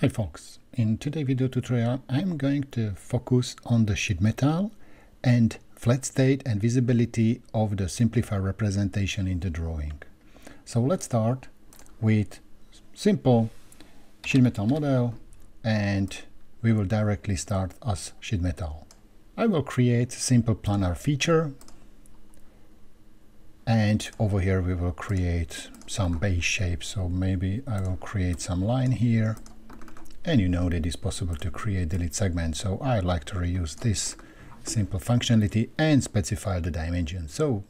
Hi folks, in today's video tutorial I'm going to focus on the sheet metal and flat state and visibility of the simplified representation in the drawing. So let's start with simple sheet metal model and we will directly start as sheet metal. I will create simple planar feature and over here we will create some base shape so maybe I will create some line here and you know that it's possible to create delete segments so I like to reuse this simple functionality and specify the dimension. So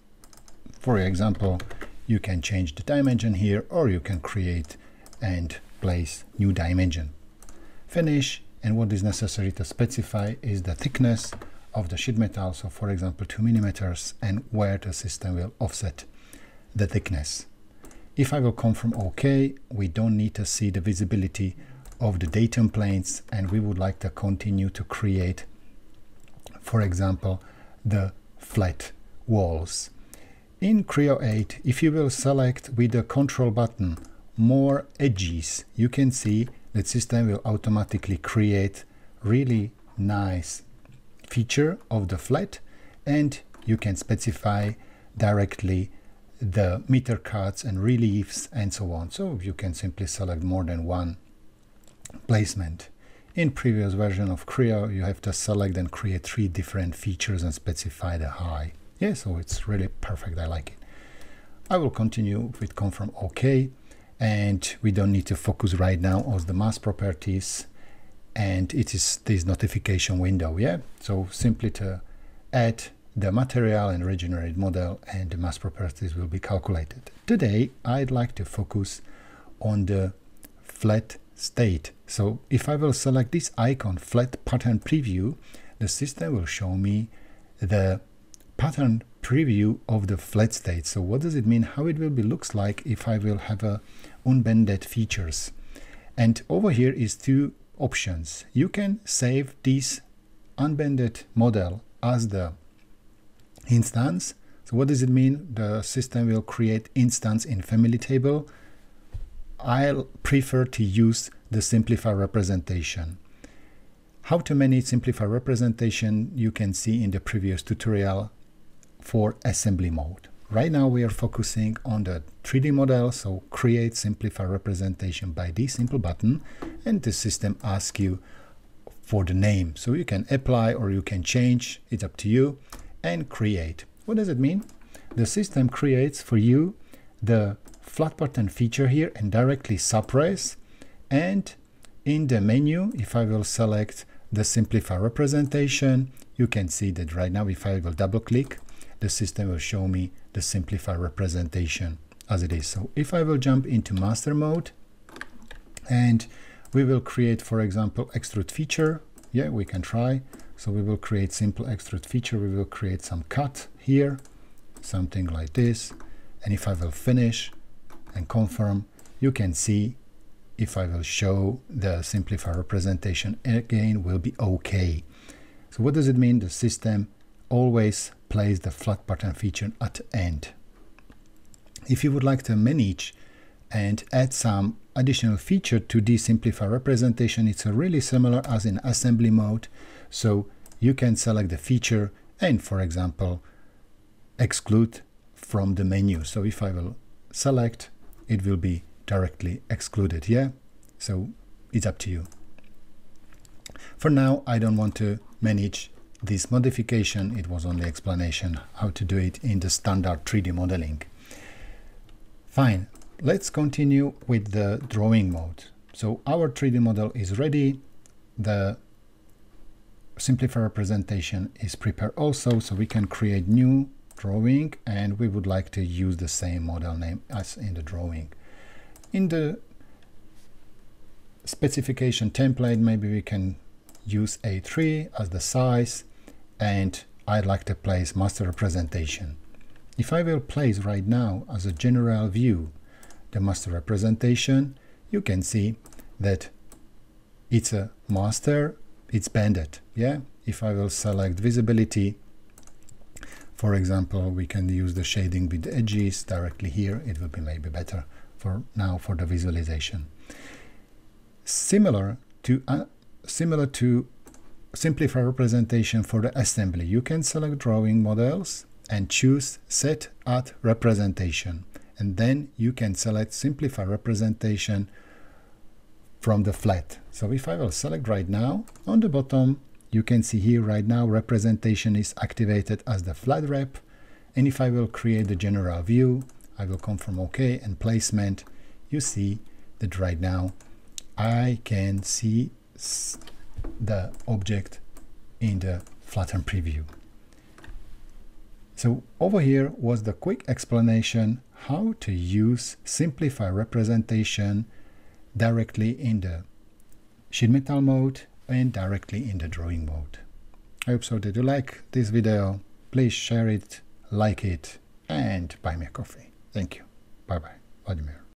for example you can change the dimension here or you can create and place new dimension. Finish and what is necessary to specify is the thickness of the sheet metal so for example 2 millimeters and where the system will offset the thickness. If I will confirm OK we don't need to see the visibility of the datum planes and we would like to continue to create for example the flat walls. In Creo 8 if you will select with the control button more edges you can see that system will automatically create really nice feature of the flat and you can specify directly the miter cuts and reliefs and so on. So you can simply select more than one placement. In previous version of Creo, you have to select and create three different features and specify the high. Yeah, so it's really perfect. I like it. I will continue with confirm OK. And we don't need to focus right now on the mass properties. And it is this notification window. Yeah, so simply to add the material and regenerate model and the mass properties will be calculated. Today, I'd like to focus on the flat state. So if I will select this icon, flat pattern preview, the system will show me the pattern preview of the flat state. So what does it mean? How it will be looks like if I will have a unbended features. And over here is two options. You can save this unbended model as the instance. So what does it mean? The system will create instance in family table I prefer to use the simplify representation. How to manage simplify representation you can see in the previous tutorial for assembly mode. Right now we are focusing on the 3D model, so create simplify representation by this simple button and the system asks you for the name. So you can apply or you can change, it's up to you, and create. What does it mean? The system creates for you the flat pattern feature here and directly suppress. And in the menu if I will select the simplify representation you can see that right now if I will double click the system will show me the simplify representation as it is. So if I will jump into master mode and we will create for example extrude feature. Yeah we can try. So we will create simple extrude feature. We will create some cut here something like this. And if I will finish and confirm, you can see if I will show the simplified representation again will be okay. So what does it mean? The system always plays the flat pattern feature at end. If you would like to manage and add some additional feature to the simplified representation, it's really similar as in assembly mode. So you can select the feature and, for example, exclude from the menu. So if I will select it will be directly excluded. Yeah, so it's up to you. For now, I don't want to manage this modification. It was only explanation how to do it in the standard 3D modeling. Fine, let's continue with the drawing mode. So our 3D model is ready. The simplified representation is prepared also, so we can create new drawing and we would like to use the same model name as in the drawing. In the specification template, maybe we can use A3 as the size and I'd like to place master representation. If I will place right now as a general view the master representation, you can see that it's a master, it's banded. Yeah, if I will select visibility, for example, we can use the shading with edges directly here. It will be maybe better for now for the visualization. similar to uh, similar to simplify representation for the assembly. You can select drawing models and choose set at representation and then you can select simplify representation from the flat. So if I will select right now on the bottom you can see here right now representation is activated as the flat rep. And if I will create the general view I will come from OK and placement. You see that right now I can see the object in the flatten preview. So over here was the quick explanation how to use simplify representation directly in the sheet metal mode and directly in the drawing mode. I hope so that you like this video. Please share it, like it, and buy me a coffee. Thank you. Bye bye. Vladimir.